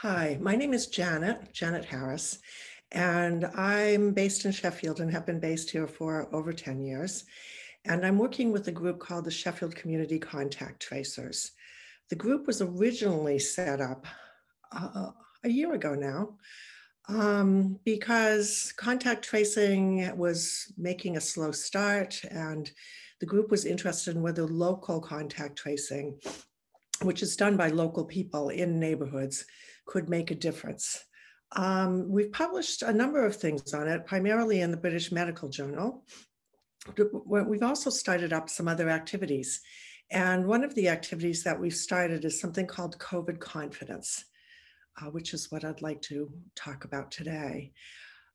Hi, my name is Janet, Janet Harris, and I'm based in Sheffield and have been based here for over 10 years. And I'm working with a group called the Sheffield Community Contact Tracers. The group was originally set up uh, a year ago now um, because contact tracing was making a slow start and the group was interested in whether local contact tracing, which is done by local people in neighborhoods, could make a difference. Um, we've published a number of things on it, primarily in the British Medical Journal. We've also started up some other activities. And one of the activities that we've started is something called COVID Confidence, uh, which is what I'd like to talk about today.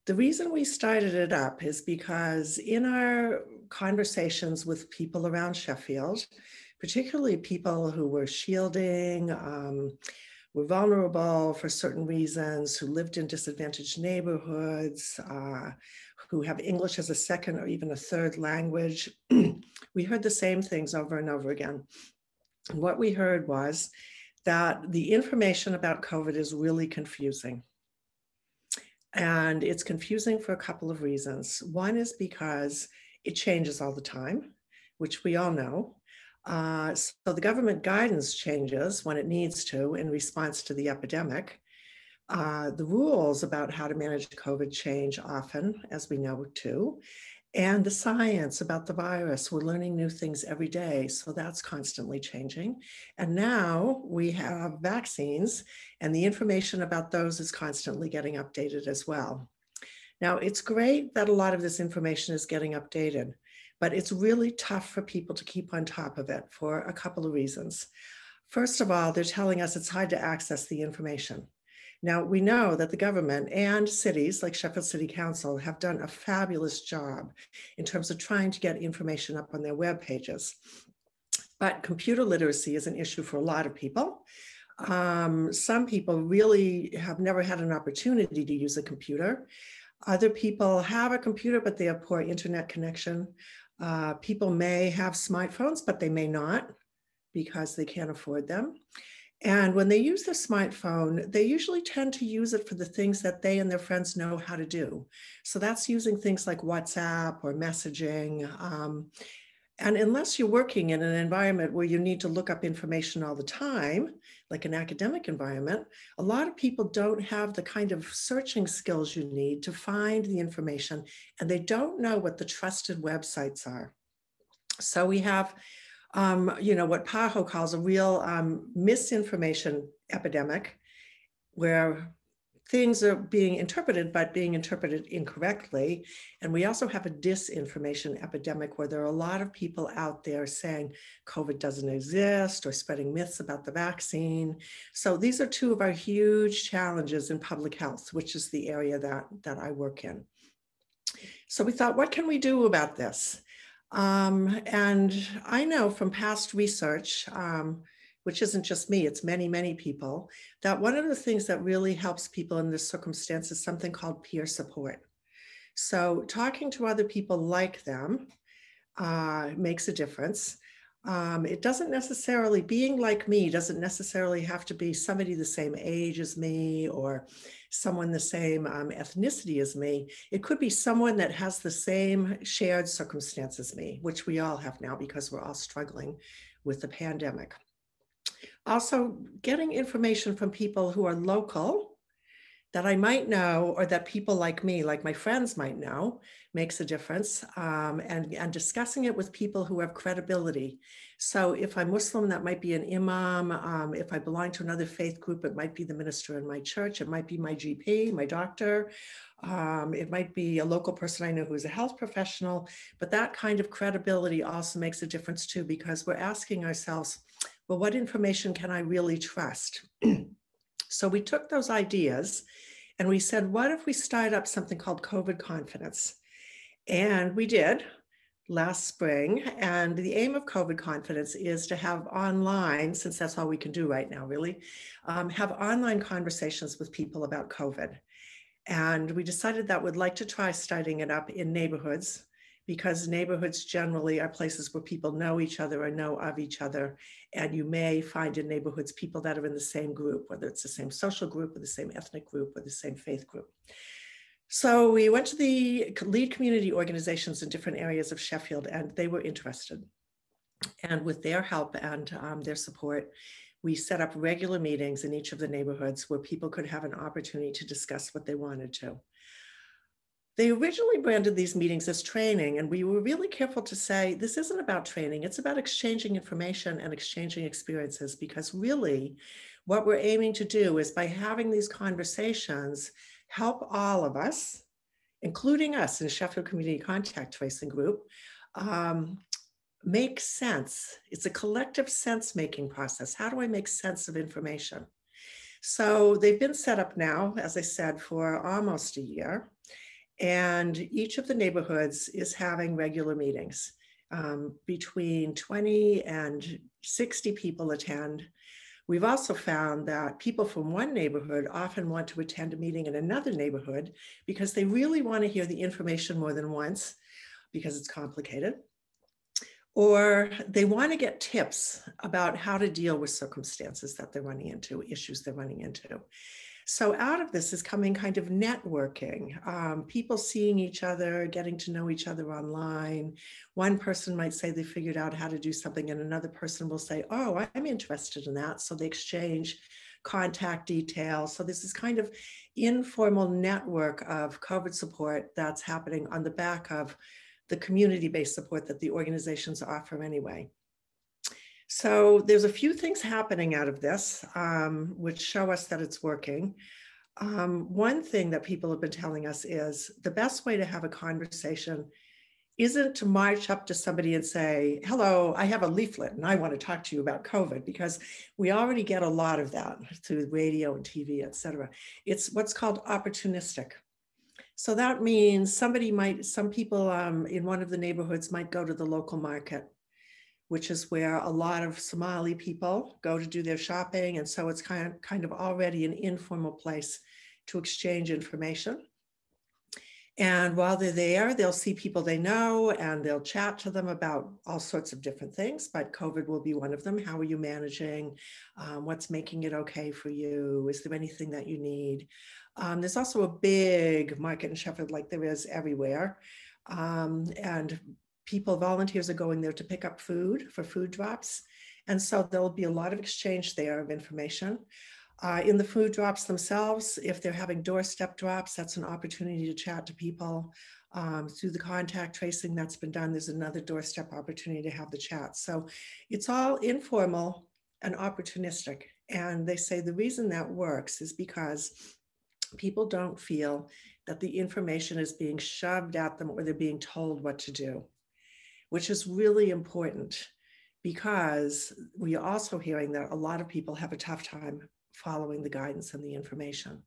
The reason we started it up is because in our conversations with people around Sheffield, particularly people who were shielding, um, were vulnerable for certain reasons, who lived in disadvantaged neighborhoods, uh, who have English as a second or even a third language. we heard the same things over and over again. And what we heard was that the information about COVID is really confusing. And it's confusing for a couple of reasons. One is because it changes all the time, which we all know. Uh, so the government guidance changes when it needs to in response to the epidemic. Uh, the rules about how to manage COVID change often, as we know too, and the science about the virus. We're learning new things every day, so that's constantly changing. And now we have vaccines, and the information about those is constantly getting updated as well. Now, it's great that a lot of this information is getting updated but it's really tough for people to keep on top of it for a couple of reasons. First of all, they're telling us it's hard to access the information. Now, we know that the government and cities like Sheffield City Council have done a fabulous job in terms of trying to get information up on their web pages. But computer literacy is an issue for a lot of people. Um, some people really have never had an opportunity to use a computer. Other people have a computer, but they have poor internet connection. Uh, people may have smartphones, but they may not because they can't afford them. And when they use their smartphone, they usually tend to use it for the things that they and their friends know how to do. So that's using things like WhatsApp or messaging. Um, and unless you're working in an environment where you need to look up information all the time, like an academic environment, a lot of people don't have the kind of searching skills you need to find the information, and they don't know what the trusted websites are. So we have, um, you know, what PAHO calls a real um, misinformation epidemic, where things are being interpreted, but being interpreted incorrectly. And we also have a disinformation epidemic where there are a lot of people out there saying COVID doesn't exist or spreading myths about the vaccine. So these are two of our huge challenges in public health, which is the area that, that I work in. So we thought, what can we do about this? Um, and I know from past research, um, which isn't just me, it's many, many people, that one of the things that really helps people in this circumstance is something called peer support. So, talking to other people like them uh, makes a difference. Um, it doesn't necessarily, being like me doesn't necessarily have to be somebody the same age as me or someone the same um, ethnicity as me. It could be someone that has the same shared circumstance as me, which we all have now because we're all struggling with the pandemic. Also, getting information from people who are local that I might know or that people like me, like my friends might know, makes a difference. Um, and, and discussing it with people who have credibility. So if I'm Muslim, that might be an imam. Um, if I belong to another faith group, it might be the minister in my church. It might be my GP, my doctor. Um, it might be a local person I know who's a health professional. But that kind of credibility also makes a difference too, because we're asking ourselves, well, what information can I really trust? so we took those ideas and we said, what if we start up something called COVID Confidence? And we did last spring. And the aim of COVID Confidence is to have online, since that's all we can do right now, really, um, have online conversations with people about COVID. And we decided that we'd like to try starting it up in neighborhoods because neighborhoods generally are places where people know each other or know of each other. And you may find in neighborhoods people that are in the same group, whether it's the same social group or the same ethnic group or the same faith group. So we went to the lead community organizations in different areas of Sheffield and they were interested. And with their help and um, their support, we set up regular meetings in each of the neighborhoods where people could have an opportunity to discuss what they wanted to. They originally branded these meetings as training, and we were really careful to say this isn't about training, it's about exchanging information and exchanging experiences because really what we're aiming to do is by having these conversations, help all of us, including us in Sheffield Community Contact Tracing Group, um, make sense. It's a collective sense making process. How do I make sense of information? So they've been set up now, as I said, for almost a year. And each of the neighborhoods is having regular meetings. Um, between 20 and 60 people attend. We've also found that people from one neighborhood often want to attend a meeting in another neighborhood because they really want to hear the information more than once because it's complicated or they want to get tips about how to deal with circumstances that they're running into, issues they're running into. So, out of this is coming kind of networking, um, people seeing each other, getting to know each other online. One person might say they figured out how to do something, and another person will say, Oh, I'm interested in that. So, they exchange contact details. So, this is kind of informal network of COVID support that's happening on the back of the community-based support that the organizations offer anyway. So there's a few things happening out of this, um, which show us that it's working. Um, one thing that people have been telling us is the best way to have a conversation isn't to march up to somebody and say, hello, I have a leaflet and I want to talk to you about COVID, because we already get a lot of that through radio and TV, et cetera. It's what's called opportunistic. So that means somebody might, some people um, in one of the neighborhoods might go to the local market, which is where a lot of Somali people go to do their shopping. And so it's kind of, kind of already an informal place to exchange information. And while they're there, they'll see people they know and they'll chat to them about all sorts of different things, but COVID will be one of them. How are you managing? Um, what's making it okay for you? Is there anything that you need? Um, there's also a big market in Sheffield, like there is everywhere. Um, and people, volunteers are going there to pick up food for food drops. And so there'll be a lot of exchange there of information. Uh, in the food drops themselves, if they're having doorstep drops, that's an opportunity to chat to people. Um, through the contact tracing that's been done, there's another doorstep opportunity to have the chat. So it's all informal and opportunistic. And they say the reason that works is because people don't feel that the information is being shoved at them or they're being told what to do, which is really important because we are also hearing that a lot of people have a tough time following the guidance and the information.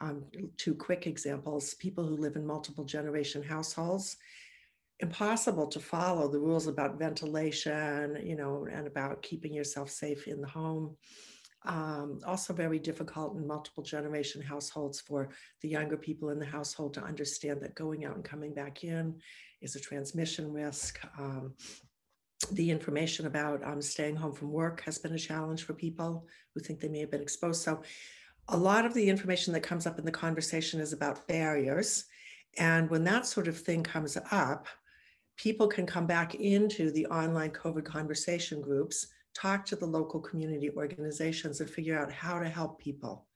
Um, two quick examples people who live in multiple generation households impossible to follow the rules about ventilation you know and about keeping yourself safe in the home um, also very difficult in multiple generation households for the younger people in the household to understand that going out and coming back in is a transmission risk. Um, the information about um, staying home from work has been a challenge for people who think they may have been exposed. So a lot of the information that comes up in the conversation is about barriers. And when that sort of thing comes up, people can come back into the online COVID conversation groups talk to the local community organizations and figure out how to help people.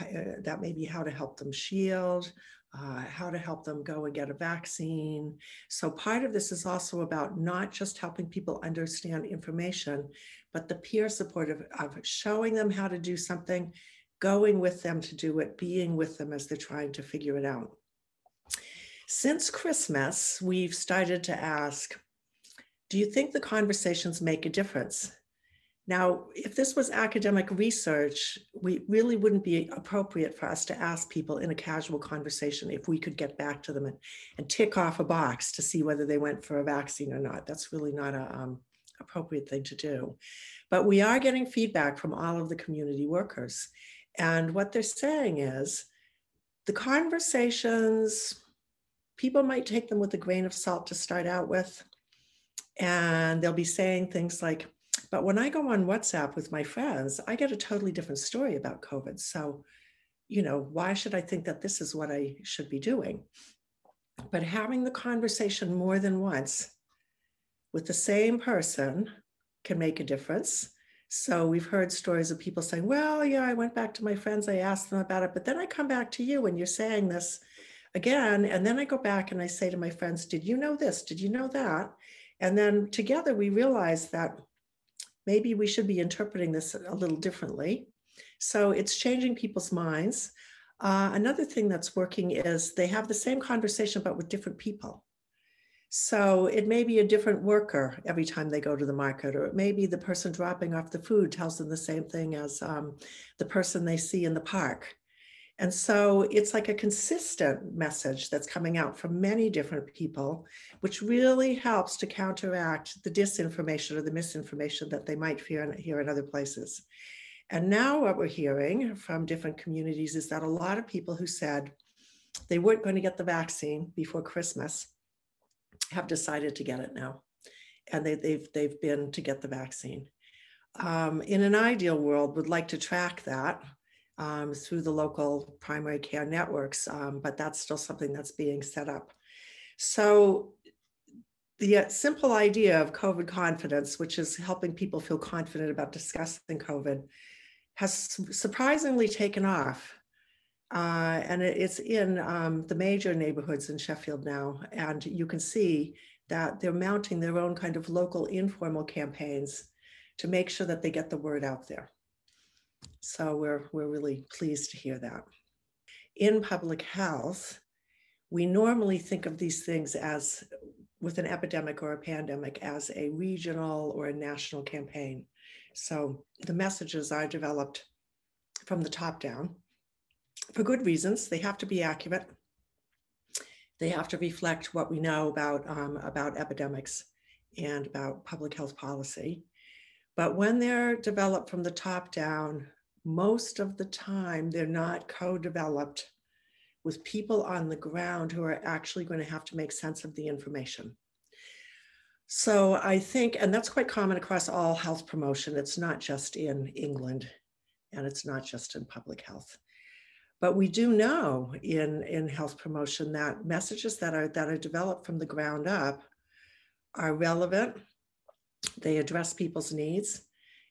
Uh, that may be how to help them shield, uh, how to help them go and get a vaccine. So, part of this is also about not just helping people understand information, but the peer support of, of showing them how to do something, going with them to do it, being with them as they're trying to figure it out. Since Christmas, we've started to ask Do you think the conversations make a difference? Now, if this was academic research, we really wouldn't be appropriate for us to ask people in a casual conversation if we could get back to them and, and tick off a box to see whether they went for a vaccine or not. That's really not a um, appropriate thing to do. But we are getting feedback from all of the community workers. And what they're saying is the conversations people might take them with a grain of salt to start out with. And they'll be saying things like, but when I go on WhatsApp with my friends, I get a totally different story about COVID. So, you know, why should I think that this is what I should be doing? But having the conversation more than once with the same person can make a difference. So we've heard stories of people saying, well, yeah, I went back to my friends, I asked them about it, but then I come back to you and you're saying this again. And then I go back and I say to my friends, did you know this? Did you know that? And then together we realize that maybe we should be interpreting this a little differently. So it's changing people's minds. Uh, another thing that's working is they have the same conversation, but with different people. So it may be a different worker every time they go to the market, or it may be the person dropping off the food tells them the same thing as um, the person they see in the park. And so it's like a consistent message that's coming out from many different people, which really helps to counteract the disinformation or the misinformation that they might hear in, in other places. And now what we're hearing from different communities is that a lot of people who said they weren't going to get the vaccine before Christmas have decided to get it now. And they, have they've, they've been to get the vaccine. Um, in an ideal world, would like to track that um, through the local primary care networks, um, but that's still something that's being set up. So the uh, simple idea of COVID confidence, which is helping people feel confident about discussing COVID, has surprisingly taken off. Uh, and it's in um, the major neighborhoods in Sheffield now. And you can see that they're mounting their own kind of local informal campaigns to make sure that they get the word out there. So we're, we're really pleased to hear that. In public health, we normally think of these things as with an epidemic or a pandemic as a regional or a national campaign. So the messages are developed from the top down for good reasons. They have to be accurate. They have to reflect what we know about, um, about epidemics and about public health policy. But when they're developed from the top down, most of the time they're not co-developed with people on the ground who are actually going to have to make sense of the information. So I think, and that's quite common across all health promotion. It's not just in England and it's not just in public health. But we do know in, in health promotion that messages that are, that are developed from the ground up are relevant. They address people's needs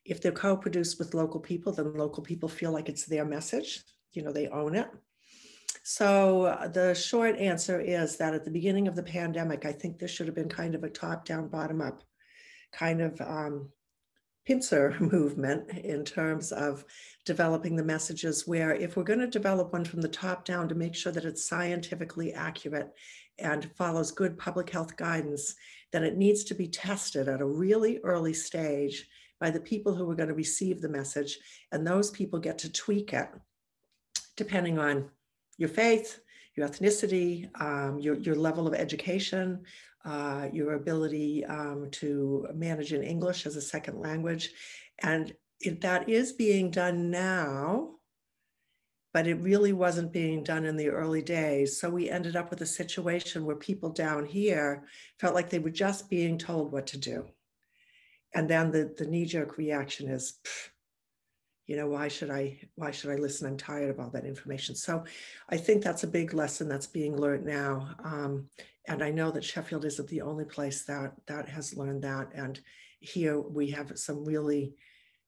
if they're co-produced with local people, then local people feel like it's their message. You know, they own it. So uh, the short answer is that at the beginning of the pandemic, I think there should have been kind of a top-down, bottom-up kind of um, pincer movement in terms of developing the messages where if we're going to develop one from the top down to make sure that it's scientifically accurate and follows good public health guidance, then it needs to be tested at a really early stage by the people who are going to receive the message. And those people get to tweak it depending on your faith, your ethnicity, um, your, your level of education, uh, your ability um, to manage in English as a second language. And it, that is being done now, but it really wasn't being done in the early days. So we ended up with a situation where people down here felt like they were just being told what to do. And then the, the knee-jerk reaction is you know why should i why should i listen? I'm tired of all that information. So i think that's a big lesson that's being learned now. Um, and i know that sheffield isn't the only place that that has learned that. And here we have some really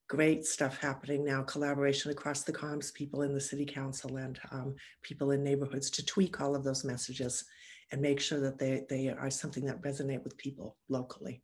great stuff happening now collaboration across the comms people in the city council and um, people in neighborhoods to tweak all of those messages and make sure that they, they are something that resonate with people locally